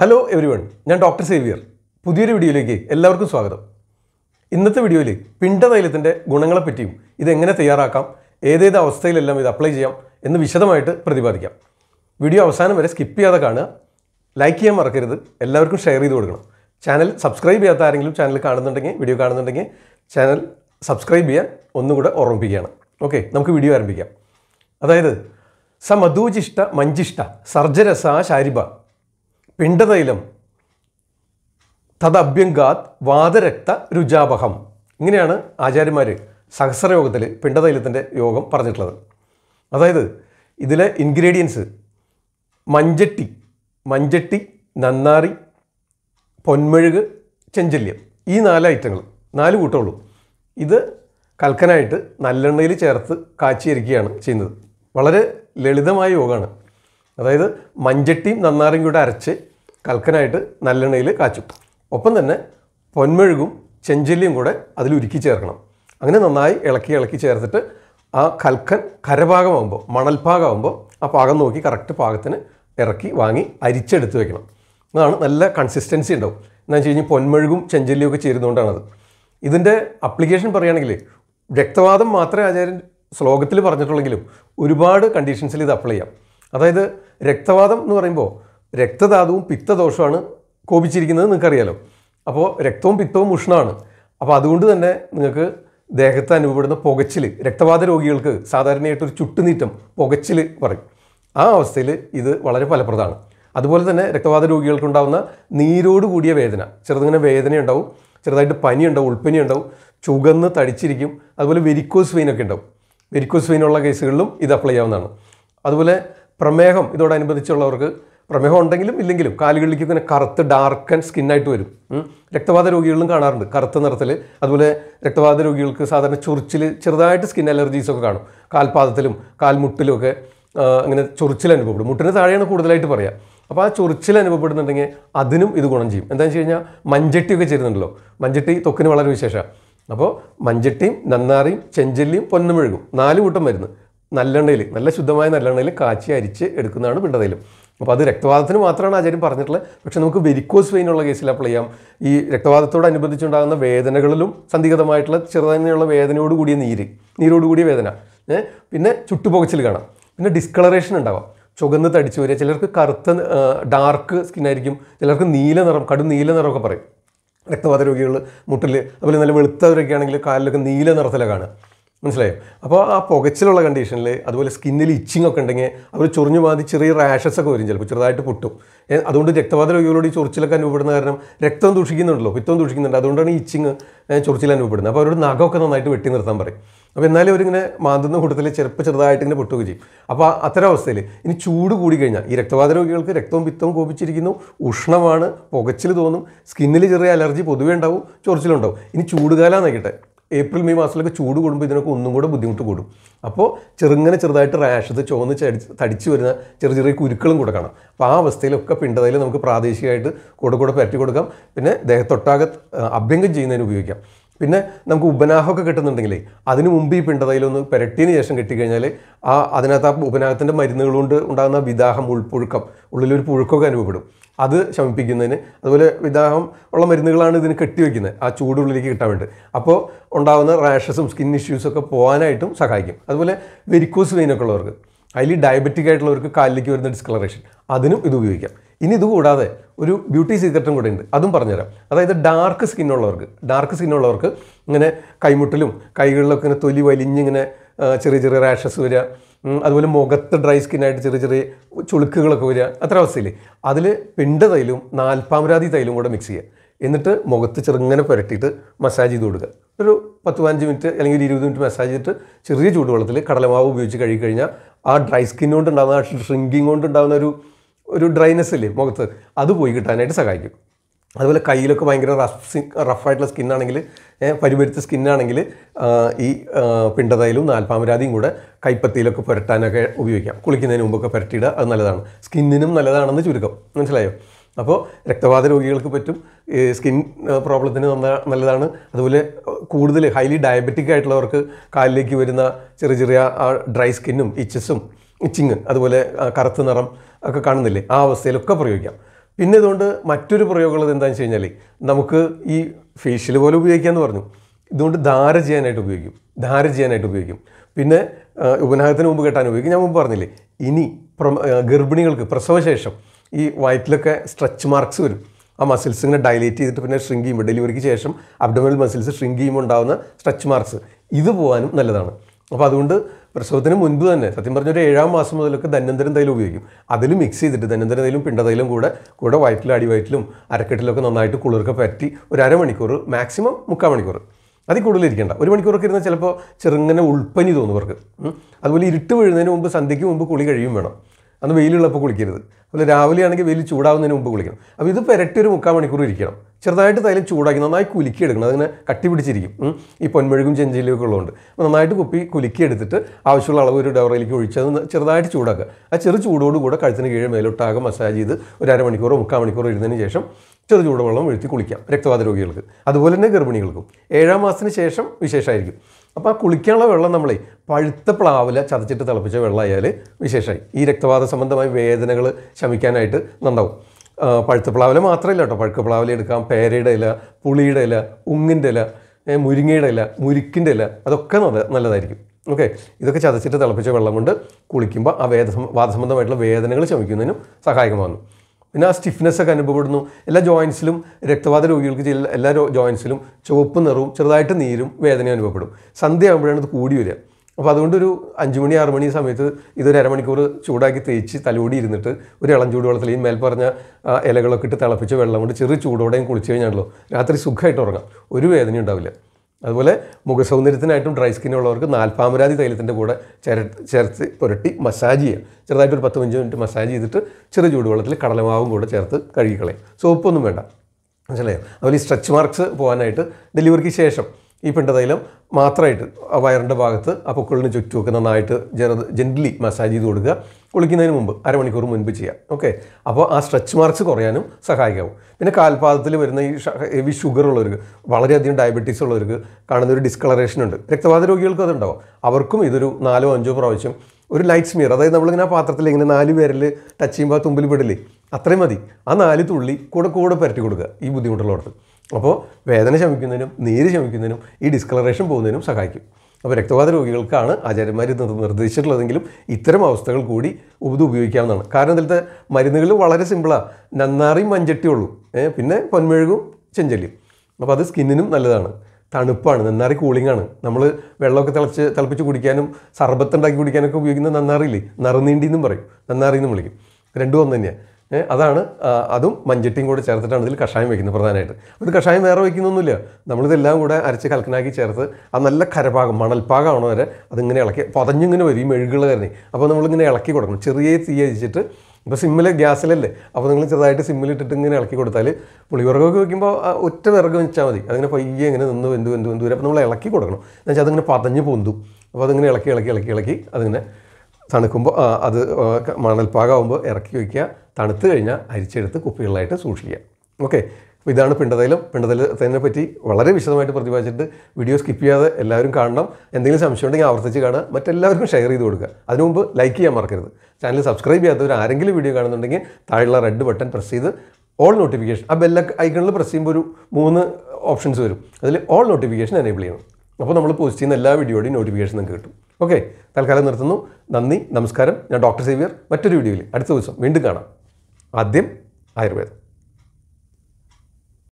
Hello everyone ഞാൻ doctor Xavier പുതിയൊരു വീഡിയോയിലേക്ക് എല്ലാവർക്കും സ്വാഗതം. ഇന്നത്തെ വീഡിയോയിൽ പിണ്ടതൈലത്തിന്റെ ഗുണങ്ങളെപ്പറ്റിയും ഇതെങ്ങനെ തയ്യാറാക്കാം ഏതേത് അവസ്ഥയിലെല്ലാം ഇത് അപ്ലൈ ചെയ്യാം എന്ന് വിശദമായിട്ട് പ്രതിപാദിക്കാം. വീഡിയോ അവസാനം വരെ സ്കിപ്പ് ചെയ്യാതെ കാണുക. ലൈക്ക് ചെയ്യാൻ മറക്കരുത്. എല്ലാവർക്കും ഷെയർ ചെയ്ത് കൊടുക്കണം. ചാനൽ സബ്സ്ക്രൈബ് ചെയ്യാത്ത ആരെങ്കിലും ചാനൽ കാണുന്നുണ്ടെങ്കിൽ വീഡിയോ കാണുന്നുണ്ടെങ്കിൽ ചാനൽ സബ്സ്ക്രൈബ് ചെയ്യാൻ ഒന്നുകൂടെ ഓർമ്മിപ്പിക്കുകയാണ്. ഓക്കെ നമുക്ക് വീഡിയോ ആരംഭിക്കാം. അതായത് സ മധുജിഷ്ട മഞ്ചിഷ്ട സർജരസ ശാരിബ പിണ്ടതൈലം തദഭ്യങ്കാത് വാദരക്ത രുചാപഹം ഇങ്ങനെയാണ് ആചാര്യന്മാർ സഹസ്രയോഗത്തിൽ പിണ്ടതൈലത്തിന്റെ യോഗം പറഞ്ഞിട്ടുള്ളത്. അതായത് ഇതിലെ ഇൻഗ്രീഡിയൻസ് മഞ്ചട്ടി മഞ്ചട്ടി നന്നാറി പൊന്മെഴുക് ചെഞ്ചല്യം ഈ നാല് ഐറ്റങ്ങൾ നാല് കൂട്ടമുള്ളൂ. ഇത് കൽക്കനായിട്ട് നല്ലെണ്ണയിൽ ചേർത്ത് കാച്ചിയിരിക്കുകയാണ് ചെയ്യുന്നത്. വളരെ ലളിതമായ യോഗമാണ്. അതായത് മഞ്ചട്ടിയും നന്നാറിയും കൂടെ അരച്ച് കൽക്കനായിട്ട് നല്ലെണ്ണയിൽ കാച്ചും. ഒപ്പം തന്നെ പൊന്മെഴുകും ചെഞ്ചല്ലിയും കൂടെ അതിൽ ഉരുക്കി ചേർക്കണം. അങ്ങനെ നന്നായി ഇളക്കി ഇളക്കി ചേർത്തിട്ട് ആ കൽക്കൻ കരഭാഗമാകുമ്പോൾ മണൽഭാഗമാകുമ്പോൾ ആ പാകം നോക്കി കറക്റ്റ് പാകത്തിന് ഇറക്കി വാങ്ങി അരിച്ചെടുത്ത് വെക്കണം. അതാണ് നല്ല കൺസിസ്റ്റൻസി ഉണ്ടാവും. എന്താ വെച്ച് കഴിഞ്ഞാൽ പൊന്മെഴുകും ചെഞ്ചല്ലിയും ഒക്കെ ചേരുന്നതുകൊണ്ടാണത്. ഇതിന്റെ അപ്ലിക്കേഷൻ പറയുകയാണെങ്കിൽ രക്തവാദം മാത്രമേ ആചാര്യൻ ശ്ലോകത്തിൽ പറഞ്ഞിട്ടുള്ളെങ്കിലും ഒരുപാട് കണ്ടീഷൻസിൽ ഇത് അപ്ലൈ ചെയ്യാം. അതായത് രക്തവാദം എന്ന് പറയുമ്പോൾ രക്തധാതുവും പിത്തദോഷമാണ് കോപിച്ചിരിക്കുന്നത് നിങ്ങൾക്കറിയാലോ. അപ്പോൾ രക്തവും പിത്തവും ഉഷ്ണമാണ്. അപ്പോൾ അതുകൊണ്ട് തന്നെ നിങ്ങൾക്ക് ദേഹത്ത് അനുഭവപ്പെടുന്ന പുകച്ചിൽ രക്തബാധ രോഗികൾക്ക് സാധാരണയായിട്ടൊരു ചുട്ടുനീറ്റം പുകച്ചിൽ പറയും. ആ അവസ്ഥയിൽ ഇത് വളരെ ഫലപ്രദമാണ്. അതുപോലെ തന്നെ രക്തബാധ രോഗികൾക്കുണ്ടാകുന്ന നീരോട് കൂടിയ വേദന ചെറുതിങ്ങനെ വേദന ഉണ്ടാവും ചെറുതായിട്ട് പനി ഉണ്ടാവും ഉൾപ്പനി ഉണ്ടാവും ചുകന്ന് തടിച്ചിരിക്കും അതുപോലെ വെരിക്കോസ് വെയിനൊക്കെ ഉണ്ടാവും. വെരിക്കോസ് വെയിനുള്ള കേസുകളിലും ഇത് അപ്ലൈ ചെയ്യാവുന്നതാണ് അതുപോലെ പ്രമേഹം ഇതോടനുബന്ധിച്ചുള്ളവർക്ക് പ്രമേഹം ഉണ്ടെങ്കിലും ഇല്ലെങ്കിലും കാലുകളിലേക്ക് ഇങ്ങനെ കറുത്ത് ഡാർക്കൻ സ്കിന്നായിട്ട് വരും. രക്തവാത രോഗികളിലും കാണാറുണ്ട്. കറുത്ത നിറത്തിൽ അതുപോലെ രക്തവാത രോഗികൾക്ക് സാധാരണ ചൊറിച്ചിൽ ചെറുതായിട്ട് സ്കിൻ അലർജീസൊക്കെ കാണും. കാൽപാദത്തിലും കാൽമുട്ടിലും ഒക്കെ അങ്ങനെ ചൊറിച്ചിൽ അനുഭവപ്പെടും. മുട്ടിന് താഴെയാണ് കൂടുതലായിട്ട് പറയുക അപ്പോൾ ആ ചൊറിച്ചിൽ അനുഭവപ്പെടുന്നുണ്ടെങ്കിൽ അതിനും ഇത് ഗുണം ചെയ്യും. എന്താണെന്ന് വെച്ച് കഴിഞ്ഞാൽ മഞ്ചട്ടിയൊക്കെ ചേരുന്നുണ്ടല്ലോ. മഞ്ചട്ടി തൊക്കിന് വളരെ വിശേഷമാണ് അപ്പോൾ മഞ്ചട്ടിയും നന്നാറിയും ചെഞ്ചല്ലിയും പൊന്നമെഴുകും നാല് കൂട്ടം മരുന്ന് നല്ലെണ്ണയിൽ നല്ല ശുദ്ധമായ നല്ലെണ്ണയിൽ കാച്ചി അരിച്ച് എടുക്കുന്നതാണ് പിണ്ടതൈലം. അപ്പോൾ അത് രക്തവാദത്തിന് മാത്രമാണ് ആചാര്യം പറഞ്ഞിട്ടുള്ളത്. പക്ഷേ നമുക്ക് വെരിക്കോസ് വെയിനുള്ള കേസിൽ അപ്ലൈ ചെയ്യാം. ഈ രക്തവാദത്തോടനുബന്ധിച്ചുണ്ടാകുന്ന വേദനകളിലും സന്ദിഗ്ധമായിട്ടുള്ള ചെറുതന്നെയുള്ള വേദനയോട് കൂടിയ നീര് നീരോടുകൂടിയ വേദന? പിന്നെ ചുട്ടുപുകച്ചിൽ കാണാം. പിന്നെ ഡിസ്കളറേഷൻ ഉണ്ടാവാം. ചുവന്ന് തടിച്ചു വരിക ചിലർക്ക് കറുത്ത ഡാർക്ക് സ്കിന്നായിരിക്കും ചിലർക്ക് നീല നിറം കടും നീല നിറമൊക്കെ പറയും. രക്തവാത രോഗികൾ മുട്ടിൽ അതുപോലെ നല്ല വെളുത്തവരൊക്കെ ആണെങ്കിൽ കാലിലൊക്കെ നീല നിറത്തിലാണ് കാണുക. മനസ്സിലായോ? അപ്പോൾ ആ പുകച്ചിലുള്ള കണ്ടീഷനിൽ അതുപോലെ സ്കിന്നിൽ ഇച്ചിങ് ഒക്കെ ഉണ്ടെങ്കിൽ അവർ ചൊറിഞ്ഞു മാതി ചെറിയ റാഷസ് ഒക്കെ വരും ചിലപ്പോൾ ചെറുതായിട്ട് പൊട്ടും. അതുകൊണ്ട് രക്തപാത രോഗികളോട് ഈ ചൊറിച്ചിലൊക്കെ അനുഭവപ്പെടുന്ന കാരണം രക്തം ദൂഷിക്കുന്നുണ്ടല്ലോ പിത്തം ദൂഷിക്കുന്നുണ്ട്. അതുകൊണ്ടാണ് ഈ ഇച്ചിങ് ചൊറിച്ചിൽ അനുഭവപ്പെടുന്നത്. അപ്പോൾ അവരോട് നഖമൊക്കെ നന്നായിട്ട് വെട്ടി നിർത്താൻ പറയും. അപ്പോൾ എന്നാലും അവരിങ്ങനെ മാന്തുന്ന കൂട്ടത്തിൽ ചെറുപ്പം ചെറുതായിട്ട് ഇങ്ങനെ പൊട്ടുകയും ചെയ്യും. അപ്പോൾ അത്തരം അവസ്ഥയിൽ ഇനി ചൂട് കൂടി കഴിഞ്ഞാൽ ഈ രക്തപാത രോഗികൾക്ക് രക്തവും പിത്തവും കോപിച്ചിരിക്കുന്നു ഉഷ്ണമാണ് പുകച്ചിൽ തോന്നും സ്കിന്നിൽ ചെറിയ അലർജി പൊതുവേ ഉണ്ടാവും ചൊറിച്ചിലുണ്ടാവും. ഇനി ചൂടുകാലം നയിക്കട്ടെ ഏപ്രിൽ മെയ് മാസത്തിലൊക്കെ ചൂട് കൂടുമ്പോൾ ഇതിനൊക്കെ ഒന്നും കൂടെ ബുദ്ധിമുട്ട് കൂടും. അപ്പോൾ ചെറുങ്ങനെ ചെറുതായിട്ട് റാഷസ് ചുവന്ന് ചടിച്ച് തടിച്ച് വരുന്ന ചെറിയ ചെറിയ കുരുക്കളും കൂടെ കാണാം. അപ്പോൾ ആ അവസ്ഥയിലൊക്കെ പിണ്ടതയിൽ നമുക്ക് പ്രാദേശികമായിട്ട് കൂടെ കൂടെ പരറ്റി കൊടുക്കാം. പിന്നെ ദേഹത്തൊട്ടാകെ അഭ്യംഗം ചെയ്യുന്നതിന് ഉപയോഗിക്കാം. പിന്നെ നമുക്ക് ഉപനാഹമൊക്കെ കിട്ടുന്നുണ്ടെങ്കിലേ അതിന് മുമ്പ് ഈ പിണ്ടതയിലൊന്ന് പുരട്ടിയതിന് ശേഷം കിട്ടിക്കഴിഞ്ഞാൽ ആ അതിനകത്ത് ആ ഉപനാഹത്തിന്റെ മരുന്നുകൾ കൊണ്ട് ഉണ്ടാകുന്ന വിദാഹം ഉൾപ്പുഴുക്കം ഉള്ളിലൊരു പുഴുക്കമൊക്കെ അനുഭവപ്പെടും. അത് ശമിപ്പിക്കുന്നതിന് അതുപോലെ വിദാഹം ഉള്ള മരുന്നുകളാണ് ഇതിന് കെട്ടിവെക്കുന്നത് ആ ചൂടുള്ളിലേക്ക് കിട്ടാൻ വേണ്ടി. അപ്പോൾ ഉണ്ടാകുന്ന റാഷസും സ്കിൻ ഇഷ്യൂസൊക്കെ പോകാനായിട്ടും സഹായിക്കും. അതുപോലെ വെരിക്കോസ് വെയിനൊക്കെ ഉള്ളവർക്ക്. ഹൈലി ഡയബറ്റിക് ആയിട്ടുള്ളവർക്ക് കാലിലേക്ക് വരുന്ന ഡിസ്കളറേഷൻ അതിനും ഇത് ഉപയോഗിക്കാം. ഇനി ഇത് കൂടാതെ ഒരു ബ്യൂട്ടി സീക്രട്ടും കൂടെ ഉണ്ട്. അതും പറഞ്ഞുതരാം. അതായത് ഡാർക്ക് സ്കിന്നുള്ളവർക്ക് ഡാർക്ക് സ്കിന്നുള്ളവർക്ക് ഇങ്ങനെ കൈമുട്ടിലും കൈകളിലൊക്കെ ഇങ്ങനെ തൊലി വലിഞ്ഞിങ്ങനെ ചെറിയ ചെറിയ റാഷസ് വരിക അതുപോലെ മുഖത്ത് ഡ്രൈ സ്കിന്നായിട്ട് ചെറിയ ചെറിയ ചുളുക്കുകളൊക്കെ വരിക അത്ര അവസ്ഥയിൽ അതിൽ പിണ്ട തൈലും നാൽപ്പാമരാതി തൈലും കൂടെ മിക്സ് ചെയ്യുക. എന്നിട്ട് മുഖത്ത് ചെറുങ്ങനെ പുരട്ടിയിട്ട് മസാജ് ചെയ്ത് കൊടുക്കുക. ഒരു പത്ത് പതിനഞ്ച് മിനിറ്റ് അല്ലെങ്കിൽ ഒരു ഇരുപത് മിനിറ്റ് മസാജ് ചെയ്തിട്ട് ചെറിയ ചൂടുവെള്ളത്തിൽ കടലമാവ് ഉപയോഗിച്ച് കഴുകി കഴിഞ്ഞാൽ ആ ഡ്രൈ സ്കിൻ കൊണ്ടുണ്ടാകുന്ന ആ ഷ്രിങ്കിങ് കൊണ്ടുണ്ടാകുന്ന ഒരു ഒരു ഡ്രൈനെസ് ഇല്ലേ മുഖത്ത് അത് പോയി കിട്ടാനായിട്ട് സഹായിക്കും. അതുപോലെ കയ്യിലൊക്കെ ഭയങ്കര റഫ് റഫായിട്ടുള്ള സ്കിന്നാണെങ്കിൽ പരിപരുത്ത സ്കിന്നാണെങ്കിൽ ഈ പിണ്ടതയിലും നാൽപ്പാമരാതിയും കൂടെ കൈപ്പത്തിയിലൊക്കെ പുരട്ടാനൊക്കെ ഉപയോഗിക്കാം. കുളിക്കുന്നതിന് മുമ്പൊക്കെ പുരട്ടിയിടുക അത് നല്ലതാണ്. സ്കിന്നിനും നല്ലതാണെന്ന് ചുരുക്കം. മനസ്സിലായോ? അപ്പോൾ രക്തവാത രോഗികൾക്ക് പറ്റും. സ്കിൻ പ്രോബ്ലത്തിന് നന്ന- നല്ലതാണ്. അതുപോലെ കൂടുതൽ ഹൈലി ഡയബറ്റിക് ആയിട്ടുള്ളവർക്ക് കാലിലേക്ക് വരുന്ന ചെറിയ ചെറിയ ഡ്രൈ സ്കിന്നും ഇച്ചസും ഇച്ചിങ് അതുപോലെ കറുത്ത നിറം ഒക്കെ കാണുന്നില്ലേ? ആ അവസ്ഥയിലൊക്കെ പ്രയോഗിക്കാം. പിന്നെ ഇതുകൊണ്ട് മറ്റൊരു പ്രയോഗമുള്ളത് എന്താണെന്ന് വെച്ച് കഴിഞ്ഞാൽ നമുക്ക് ഈ ഫേഷ്യൽ പോലെ ഉപയോഗിക്കാമെന്ന് പറഞ്ഞു. ഇതുകൊണ്ട് ധാര ചെയ്യാനായിട്ട് ഉപയോഗിക്കും. ധാര ചെയ്യാനായിട്ട് ഉപയോഗിക്കും. പിന്നെ ഉപനാഹത്തിന് മുമ്പ് കെട്ടാൻ ഉപയോഗിക്കും. ഞാൻ മുമ്പ് പറഞ്ഞില്ലേ? ഇനി ഗർഭിണികൾക്ക് പ്രസവശേഷം ഈ വയറ്റിലൊക്കെ സ്ട്രെച്ച് മാർക്സ് വരും. ആ മസിൽസ് ഇങ്ങനെ ഡൈലേറ്റ് ചെയ്തിട്ട് പിന്നെ ഷ്രിങ്ക് ചെയ്യുമ്പോൾ ഡെലിവറിക്ക് ശേഷം അബ്ഡമൽ മസിൽസ് ഷ്രിങ്ക് ചെയ്യുമ്പോൾ ഉണ്ടാകുന്ന സ്ട്രെച്ച് മാർക്സ് ഇത് പോകാനും നല്ലതാണ്. അപ്പോൾ അതുകൊണ്ട് പ്രസവത്തിന് മുൻപ് തന്നെ സത്യം പറഞ്ഞ ഒരു ഏഴാം മാസം മുതലൊക്കെ ധന്വന്തരം തൈലം ഉപയോഗിക്കും. അതിൽ മിക്സ് ചെയ്തിട്ട് ധന്വന്തരം തൈലും പിണ്ടതൈലും കൂടെ കൂടെ വയറ്റിലും അടിവയറ്റിലും അരക്കെട്ടിലൊക്കെ നന്നായിട്ട് കുളിർക്ക പറ്റി ഒരു അരമണിക്കൂർ മാക്സിമം മുക്കാൽ മണിക്കൂർ അതിൽ കൂടുതൽ ഇരിക്കേണ്ട. ഒരു മണിക്കൂറൊക്കെ ഇരുന്നാൽ ചിലപ്പോൾ ചെറുങ്ങനെ ഉൾപ്പനി തോന്നും ഇവർക്ക്. അതുപോലെ ഇരുട്ട് വീഴുന്നതിന് മുമ്പ് സന്ധ്യയ്ക്ക് മുമ്പ് കുളി കഴിയും വേണം അന്ന് വെയിലുള്ളപ്പോൾ കുളിക്കരുത്. അതുപോലെ രാവിലെ ആണെങ്കിൽ വെയിൽ ചൂടാവുന്നതിന് മുമ്പ് കുളിക്കണം. അപ്പോൾ ഇത് ഇരട്ടി ഒരു മുക്കാൽ മണിക്കൂർ ഇരിക്കണം. ചെറുതായിട്ട് തൈലം ചൂടാക്കി നന്നായി കുലുക്കി എടുക്കണം. അതിങ്ങനെ കട്ടി പിടിച്ചിരിക്കും. ഈ പൊന്മഴുകും ചെഞ്ചിലും ഒക്കെ ഉള്ളതുകൊണ്ട്. അപ്പോൾ നന്നായിട്ട് കുപ്പി കുലുക്കി എടുത്തിട്ട് ആവശ്യമുള്ള അളവ് ഒരു ഡവറയിലേക്ക് ഒഴിച്ച് അത് ചെറുതായിട്ട് ചൂടാക്കുക. ആ ചെറു ചൂടോടുകൂടെ കഴുത്തിന് കീഴ് മേലോട്ടാകെ മസാജ് ചെയ്ത് ഒരു അരമണിക്കൂറോ മുക്കാൽ മണിക്കൂറോ ഇരുന്നതിന് ശേഷം ചെറു ചൂടുവെള്ളം ഒഴുത്തി കുളിക്കാം. രക്തവാത രോഗികൾക്ക് അതുപോലെ തന്നെ ഗർഭിണികൾക്കും. ഏഴാം മാസത്തിന് ശേഷം വിശേഷമായിരിക്കും. അപ്പോൾ ആ കുളിക്കാനുള്ള വെള്ളം നമ്മളെ പഴുത്ത പ്ലാവില ചതച്ചിട്ട് തിളപ്പിച്ച വെള്ളമായാൽ വിശേഷമായി ഈ രക്തപാത സംബന്ധമായ വേദനകൾ ശമിക്കാനായിട്ട് നന്നാവും. പഴുത്ത പ്ലാവില മാത്രമല്ല കേട്ടോ പഴുക്ക പ്ലാവില എടുക്കാം. പേരയുടെ ഇല പുളിയുടെ ഇല ഉങ്ങിന്റെ ഇല മുരിങ്ങയുടെ ഇല മുരിക്കിന്റെ ഇല അതൊക്കെ നല്ല നല്ലതായിരിക്കും. ഓക്കെ? ഇതൊക്കെ ചതച്ചിട്ട് തിളപ്പിച്ച വെള്ളം കൊണ്ട് കുളിക്കുമ്പോൾ ആ വേദ വാദസംബന്ധമായിട്ടുള്ള വേദനകൾ ശമിക്കുന്നതിനും സഹായകമാകുന്നു. പിന്നെ ആ സ്റ്റിഫ്നെസ് ഒക്കെ അനുഭവപ്പെടുന്നു. എല്ലാ ജോയിൻസിലും രക്തവാത രോഗികൾക്ക് എല്ലാ ജോയിൻസിലും ചുവപ്പ് നിറവും ചെറുതായിട്ട് നീരും വേദനയും അനുഭവപ്പെടും. സന്ധ്യ ആകുമ്പോഴാണ് ഇത് കൂടി വരിക. അപ്പോൾ അതുകൊണ്ടൊരു അഞ്ച് മണി ആറ് മണി സമയത്ത് ഇതൊരു അരമണിക്കൂർ ചൂടാക്കി തേച്ച് തലോടി ഇരുന്നിട്ട് ഒരു ഇളം ചൂടുവെള്ളത്തിൽ ഈ മേൽ പറഞ്ഞ ഇലകളൊക്കെ ഇട്ട് തിളപ്പിച്ച വെള്ളം കൊണ്ട് ചെറു ചൂടോടെയും കുളിച്ച് കഴിഞ്ഞാണല്ലോ. രാത്രി സുഖമായിട്ട് ഉറങ്ങാം. ഒരു വേദനയും ഉണ്ടാവില്ല. അതുപോലെ മുഖസൗന്ദര്യത്തിനായിട്ടും ഡ്രൈ സ്കിന്നുള്ളവർക്ക് നാൽപ്പാമരാതി തൈലത്തിന്റെ കൂടെ ചേര ചേർത്ത് പുരട്ടി മസാജ് ചെയ്യുക ചെറുതായിട്ട് ഒരു പത്ത് പതിനഞ്ച് മിനിറ്റ് മസാജ് ചെയ്തിട്ട് ചെറു ചൂടുവെള്ളത്തിൽ കടലമാവും കൂടെ ചേർത്ത് കഴുകിക്കളയും. സോപ്പൊന്നും വേണ്ട. മനസ്സിലായോ? അതുപോലെ ഈ സ്ട്രെച്ച് മാർക്സ് പോകാനായിട്ട് ഡെലിവറിക്ക് ശേഷം ഈ പിണ്ടതൈലം മാത്രമായിട്ട് ആ വയറിന്റെ ഭാഗത്ത് ആ പൊക്കിളിന് ചുറ്റുമൊക്കെ നന്നായിട്ട് ജെറത് ജെന്റലി മസാജ് ചെയ്ത് കൊടുക്കുക. കുളിക്കുന്നതിന് മുമ്പ് അരമണിക്കൂർ മുൻപ് ചെയ്യാം ഓക്കെ അപ്പോൾ ആ സ്ട്രെച്ച് മാർക്സ് കുറയാനും സഹായിക്കാവും. പിന്നെ കാൽപാദത്തിൽ വരുന്ന ഈ ഹെവി ഷുഗർ ഉള്ളവർക്ക് വളരെയധികം ഡയബറ്റീസ് ഉള്ളവർക്ക് കാണുന്ന ഒരു ഡിസ്കളറേഷൻ ഉണ്ട്. രക്തപാത രോഗികൾക്കും അതുണ്ടാവും. അവർക്കും ഇതൊരു നാലോ അഞ്ചോ പ്രാവശ്യം ഒരു ലൈറ്റ് സ്മിയർ അതായത് നമ്മളിങ്ങനെ ആ പാത്രത്തിൽ ഇങ്ങനെ നാല് പേരിൽ ടച്ച് ചെയ്യുമ്പോൾ തുമ്പിൽ പെടില്ലേ? അത്രയും മതി. ആ നാല് തുള്ളി കൂടെ കൂടെ പുരട്ടി കൊടുക്കുക ഈ ബുദ്ധിമുട്ടുള്ളവർക്ക്. അപ്പോൾ വേദന ശമിക്കുന്നതിനും നീര് ശമിക്കുന്നതിനും ഈ ഡിസ്കളറേഷൻ പോകുന്നതിനും സഹായിക്കും. അപ്പോൾ രക്തവാത രോഗികൾക്കാണ് ആചാര്യന്മാർ ഇത് നിർദ്ദേശിച്ചിട്ടുള്ളതെങ്കിലും ഇത്തരം അവസ്ഥകൾ കൂടി ഇത് ഉപയോഗിക്കാവുന്നതാണ്. കാരണം ഇതിലത്തെ മരുന്നുകൾ വളരെ സിമ്പിളാണ് നന്നാറിയും മഞ്ചട്ടിയും ഉള്ളൂ. പിന്നെ പൊന്മെഴുകും ചെഞ്ചല്ലിയും. അപ്പോൾ അത് സ്കിന്നിനും നല്ലതാണ്. തണുപ്പാണ് നന്നാറി കൂളിംഗ് ആണ് നമ്മൾ വെള്ളമൊക്കെ തിളച്ച് തിളപ്പിച്ച് കുടിക്കാനും സർബത്ത് ഉണ്ടാക്കി കുടിക്കാനൊക്കെ ഉപയോഗിക്കുന്ന നന്നാറിയില്ലേ നറുനീണ്ടി എന്നും പറയും. നന്നാറി എന്നും വിളിക്കും. രണ്ടും ഒന്ന് തന്നെയാണ് അതാണ് അതും മഞ്ചട്ടിയും കൂടെ ചേർത്തിട്ടാണ് ഇതിൽ കഷായം വയ്ക്കുന്നത് പ്രധാനമായിട്ട്. ഒരു കഷായം വേറെ വയ്ക്കുന്നൊന്നുമില്ല. നമ്മളിതെല്ലാം കൂടെ അരച്ച് കൽക്കനാക്കി ചേർത്ത് ആ നല്ല കരഭാഗം മണൽപ്പാകമാണോ വരെ അതിങ്ങനെ ഇളക്കി പതഞ്ഞിങ്ങനെ വരും ഈ മെഴുകുകൾ തന്നെ. അപ്പോൾ നമ്മളിങ്ങനെ ഇളക്കി കൊടുക്കണം. ചെറിയ തീ അരിച്ചിട്ട് ഇപ്പോൾ സിമ്മിൽ ഗ്യാസിലല്ലേ അപ്പോൾ നിങ്ങൾ ചെറുതായിട്ട് സിമ്മിലിട്ടിട്ട് ഇങ്ങനെ ഇളക്കി കൊടുത്താൽ പുളിവിറകൊക്കെ വെക്കുമ്പോൾ ഒറ്റ വിറക് വെച്ചാൽ മതി. അതിങ്ങനെ പയ്യെ ഇങ്ങനെ നിന്ന് വെന്തു വെന്തു വെന്തു വരും. അപ്പോൾ നമ്മൾ ഇളക്കി കൊടുക്കണം. എന്നുവെച്ചാൽ അതിങ്ങനെ പതഞ്ഞ് പൊന്തും. അപ്പോൾ അതിങ്ങനെ ഇളക്കി ഇളക്കി ഇളക്കി ഇളക്കി അതിങ്ങനെ തണുക്കുമ്പോൾ അത് മണൽപ്പാകാവുമ്പോൾ ഇറക്കി വയ്ക്കുക. തണുത്ത് കഴിഞ്ഞാൽ അരിച്ചെടുത്ത് കുപ്പികളിലായിട്ട് സൂക്ഷിക്കുക. ഓക്കെ. അപ്പോൾ ഇതാണ് പിണ്ടതൈലം. പിണ്ടതൈലത്തിനെ പറ്റി വളരെ വിശദമായിട്ട് പ്രതിപാദിച്ചിട്ട് വീഡിയോ സ്കിപ്പ് ചെയ്യാതെ എല്ലാവരും കാണണം. എന്തെങ്കിലും സംശയം ഉണ്ടെങ്കിൽ ആവർത്തിച്ച് കാണുക. മറ്റെല്ലാവർക്കും ഷെയർ ചെയ്ത് കൊടുക്കുക. അതിനു മുമ്പ് ലൈക്ക് ചെയ്യാൻ മറക്കരുത്. ചാനൽ സബ്സ്ക്രൈബ് ചെയ്യാത്തവർ ആരെങ്കിലും വീഡിയോ കാണുന്നുണ്ടെങ്കിൽ താഴെയുള്ള റെഡ് ബട്ടൺ പ്രസ് ചെയ്ത് ഓൾ നോട്ടിഫിക്കേഷൻ ആ ബെല്ല ഐക്കണിൽ പ്രസ് ചെയ്യുമ്പോൾ ഒരു മൂന്ന് ഓപ്ഷൻസ് വരും. അതിൽ ഓൾ നോട്ടിഫിക്കേഷൻ എനേബിൾ ചെയ്യണം. അപ്പോൾ നമ്മൾ പോസ്റ്റ് ചെയ്യുന്ന എല്ലാ വീഡിയോയുടെയും നോട്ടിഫിക്കേഷൻ നിങ്ങൾക്ക് കിട്ടും. ഓക്കെ തൽക്കാലം നിർത്തുന്നു. നന്ദി നമസ്കാരം. ഞാൻ ഡോക്ടർ സേവിയർ. മറ്റൊരു വീഡിയോയിൽ അടുത്ത ദിവസം വീണ്ടും കാണാം. ആദ്യം ആയുർവേദം.